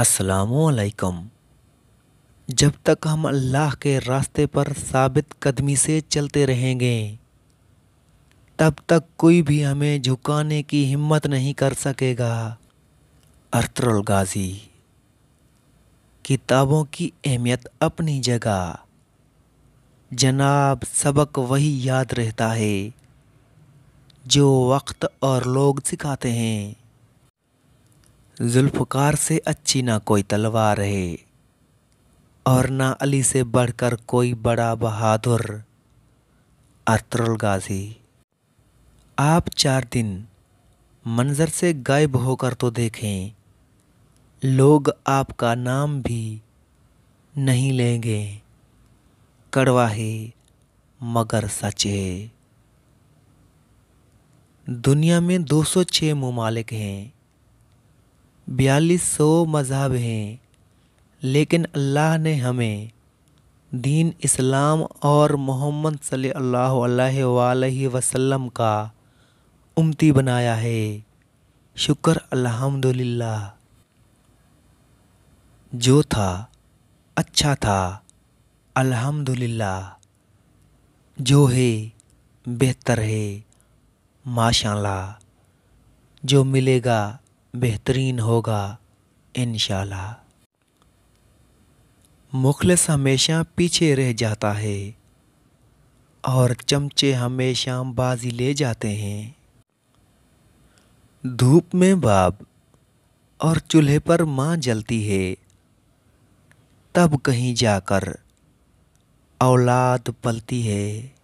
असलाकुम जब तक हम अल्लाह के रास्ते पर साबित कदमी से चलते रहेंगे, तब तक कोई भी हमें झुकाने की हिम्मत नहीं कर सकेगा। अरतुल गाजी, किताबों की अहमियत अपनी जगह। जनाब, सबक वही याद रहता है, जो वक्त और लोग सिखाते हैं। जुल्फ़कार से अच्छी ना कोई तलवार है और ना अली से बढ़कर कोई बड़ा बहादुर। अतरुल गाजी, आप चार दिन मंज़र से गायब होकर तो देखें, लोग आपका नाम भी नहीं लेंगे। कड़वा है मगर सच है। दुनिया में 206 ममालिक हैं। बयालीस सौ मज़हब हैं, लेकिन अल्लाह ने हमें दीन इस्लाम और मोहम्मद सल्लल्लाहु अलैहि वसल्लम का उम्मती बनाया है। शुक्र अल्हम्दुलिल्लाह। जो था अच्छा था, अल्हम्दुलिल्लाह। जो है, बेहतर है, माशाल्लाह। जो मिलेगा बेहतरीन होगा इन मुखलस हमेशा पीछे रह जाता है और चमचे हमेशा बाजी ले जाते हैं। धूप में बाप और चूल्हे पर माँ जलती है, तब कहीं जाकर औलाद पलती है।